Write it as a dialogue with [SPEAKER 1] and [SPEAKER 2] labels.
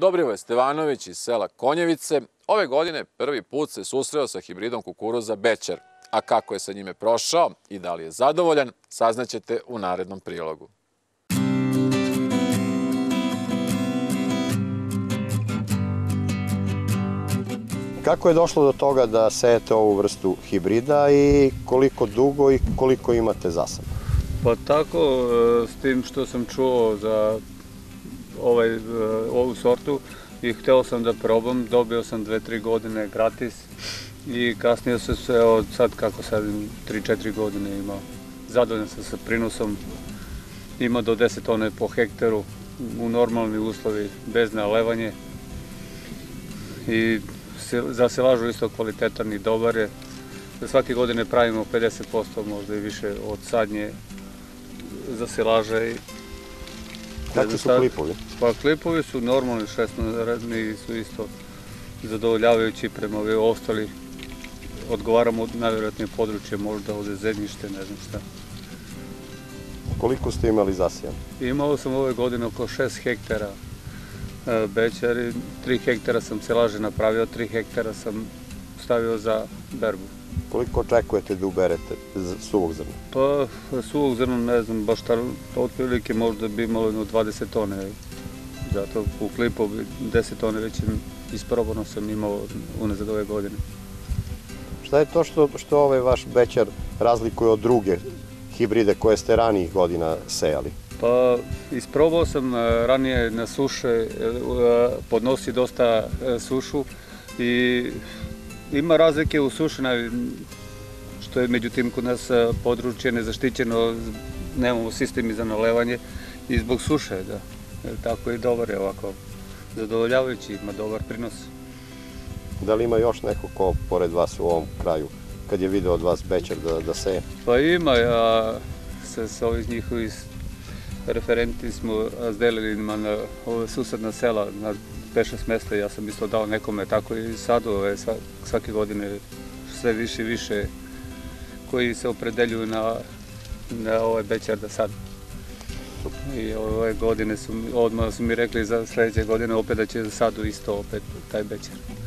[SPEAKER 1] Dobrivoje Stevanović iz sela Konjevice ove godine prvi put se susreo sa hibridom kukuruza Bećer, a kako je sa njime prošao i da li je zadovoljan, saznaćete u narednom prilogu.
[SPEAKER 2] Kako je došlo do toga da sejete ovu vrstu hibrida i koliko dugo i koliko imate zasad?
[SPEAKER 3] Pa tako, e, s tim što sam čuo za ovaj, e, ovu sortu i hteo sam da probam, dobio sam dve, tri godine gratis i kasnije sam se od sad kako sad 3-4 godine imao. Zadovoljan sam sa prinosom, ima do 10 tone po hektaru u normalni uslovi, bez nalevanje i zasilažu isto kvalitetan i dobar je. Svake godine pravimo 50% možda i više od sadnje zasilaže.
[SPEAKER 2] Kakvi su klipovi?
[SPEAKER 3] Pa klipovi su normalni, šestnoredni su isto zadovoljavajući prema ove ostali. Odgovaramo najvjerojatnije područje, možda ovde zemljište, ne znam šta.
[SPEAKER 2] Koliko ste imali zasijan?
[SPEAKER 3] Imao sam ove godine oko 6 hektara e, bećari, 3 hektara sam celaže napravio, 3 hektara sam stavio za berbu.
[SPEAKER 2] Koliko očekujete da uberete suvog zrna?
[SPEAKER 3] Pa, suvog zrna ne znam, baš ta, otprilike možda bi imalo jedno 20 tone. Zato u klipu 10 tone već isprobano sam imao unazad ove godine.
[SPEAKER 2] Šta je to što, što ovaj vaš bećar razlikuje od druge hibride koje ste ranijih godina sejali?
[SPEAKER 3] Pa, isprobao sam e, ranije na suše, e, podnosi dosta e, sušu i ima razlike u suši, što je međutim kod nas područje nezaštićeno, nemamo sistemi za nalevanje i zbog suše, da. Tako i dobar je ovako, zadovoljavajući, ima dobar prinos.
[SPEAKER 2] Da li ima još neko ko pored vas u ovom kraju, kad je video od vas Bećar da, da seje?
[SPEAKER 3] Pa ima, ja se s ovih njihovih referenti smo razdelili na ove susedna sela, na 5-6 mesta, ja sam isto dao nekome, tako i sad ove, svake godine sve više i više koji se opredeljuju na, na ovaj Bećar da sad. I ove godine su, odmah su mi rekli za sledeće godine opet da će za sadu isto opet taj Bećar.